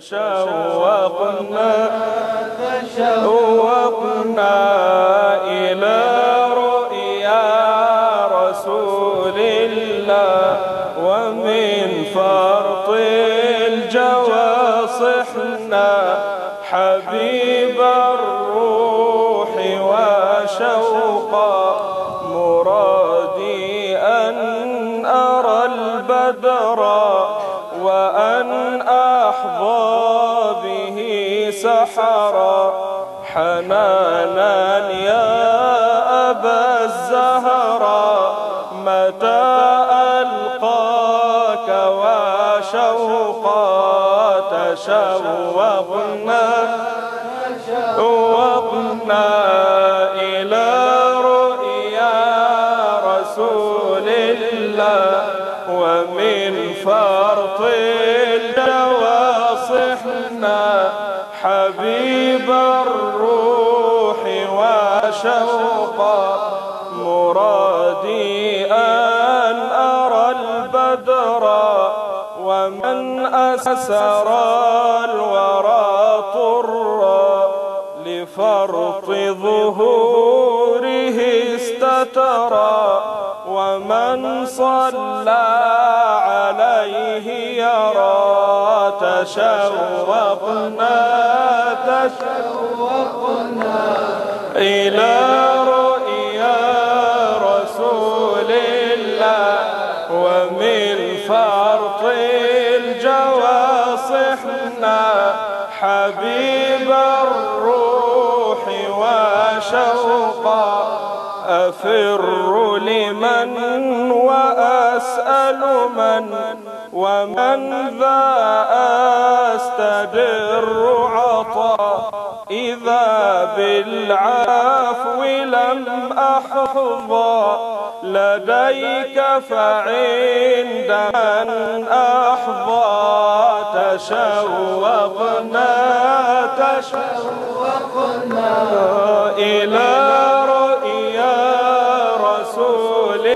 تشوقنا تشوقنا إلى رؤيا رسول الله ومن فرط الجوى صحنا حبيب الروح وشوقا مرادي أن أرى البدر حنانا يا أبا الزهراء متى ألقاك وشوقا تشوقنا وشوقا مرادي أن أرى البدر ومن أسر الورى طرا لفرط ظهوره استترى ومن صلى عليه يرى تشوقنا تشوقنا صحنا حبيب الروح وشوقا أفر لمن وأسأل من ومن ذا أستدر عطا إذا بالعفو لم أحظى لديك فعند من أحظى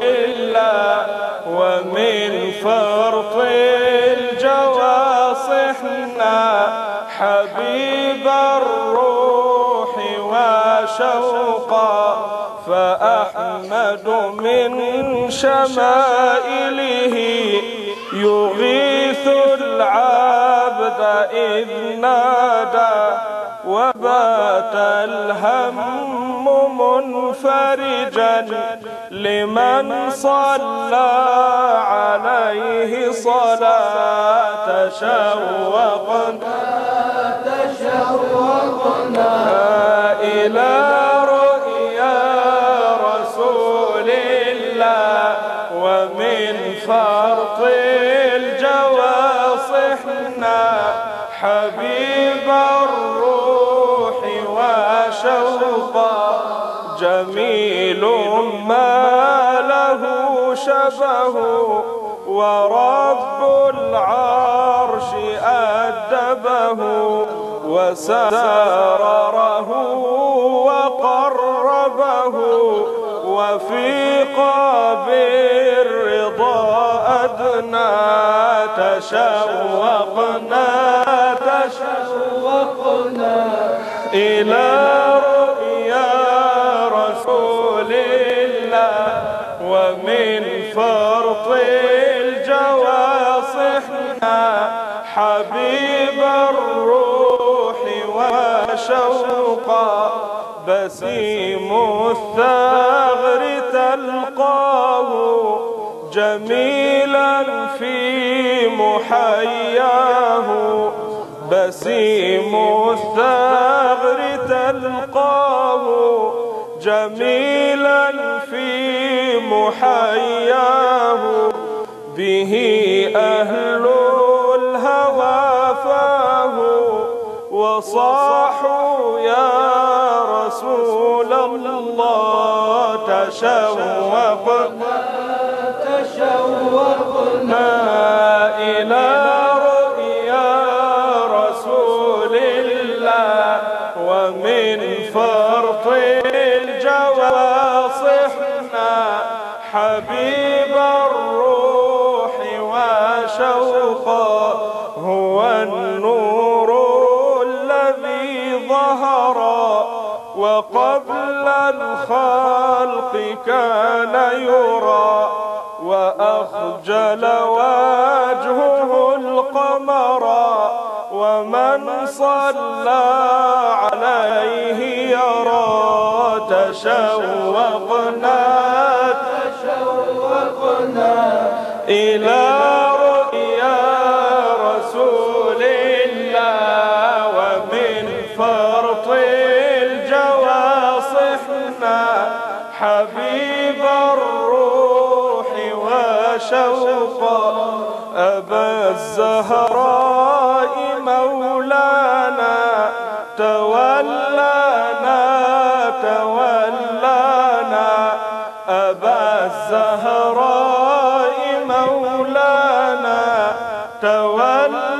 الله ومن فرط الجوى صحنا حبيب الروح وشوقا فأحمد من شمائله يغيث العبد إذ نادى وبات الهم منفرجا لمن صلى عليه صلاة شوقنا تشوقنا إلى رؤيا رسول الله ومن فرط الجوى صحنا حبيب جميل ما له شبه ورب العرش أدبه وسرره وقربه وفي قاب الرضا أدنى تشوقنا تشوقنا إلى فرط الجوى صحنا حبيب الروح وشوقا بسيم الثغر تلقاه جميلا في محياه بسيم الثغر تلقاه جميلا في محياه. به أهل الهوى فاه. وصاحوا يا رسول الله تشوقنا تشوقنا إلى وقبل الخلق كان يرى وأخجل وجهه القمر ومن صلى عليه يرى تشوقنا تشوقنا إلى حبيب الروح وشوقا أبا الزهراء مولانا. تولانا تولانا. أبا الزهراء مولانا. تولانا.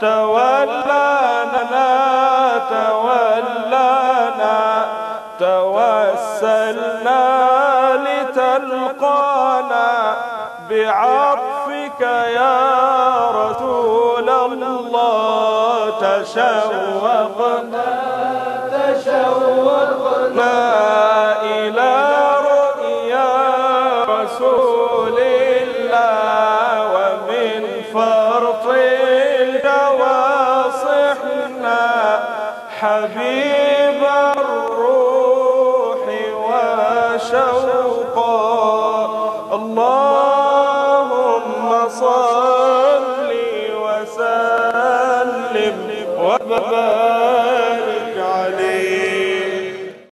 تولانا تولانا توسلنا لتلقانا بعطفك يا رسول الله. تشوقنا تشوقنا إلى رؤيا رسول chão.